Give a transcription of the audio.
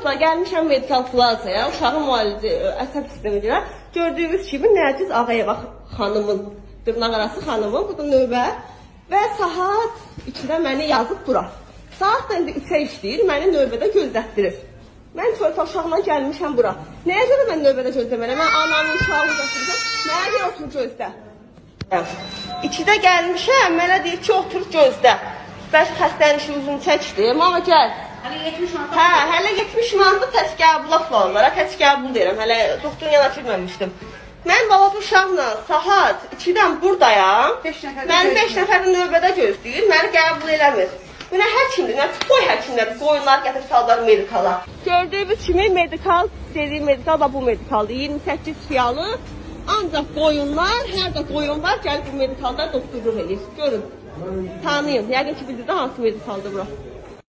dostlar, gəlmişəm Medical Plaza-ya, uşağın müalicə əsəb sistemi üzrə. Gördüyünüz kimi Nərgiz Ağayeva xanımın, dırnaq arası xanımın, bu da növbə və saat 2-də məni yazıb bura. Saat da indi 3-ə işləyir, məni növbədə gözlətdirir. Mən körpə uşaqla gəlmişəm bura. Nəyə görə mən növbədə gözləməliyəm? Mən anamın uşağını gətirmişəm. Nəyə görə otur gözlə? İkidə gəlmişəm, mənə deyir ki, otur gözlə. Bəlkə xəstənin işi uzun çəkdi. Mama gəl. Hələ 70 manat. Hə, hələ 70 manatda tək qəbula planlara, tək qəbul deyirəm. Hələ doktorun yana girməmişdim. Mən balaca uşaqla saat 2-dən burdayam. Beş nəfər Məni gözləyir. 5 nəfərin növbədə gözləyir, məni qəbul eləmir. Buna həkimdir, nə qoy həkimlər qoyunlar gətirib sallar medikala. Gördüyünüz kimi medikal, dediyim medikal da bu medikaldır. 28 fiyalı. Ancak koyunlar, her koyunlar gəlib bu medikallda doktorluq edir. Görün, tanıyın. Yəqin ki, bizi də hansı medikaldır bura.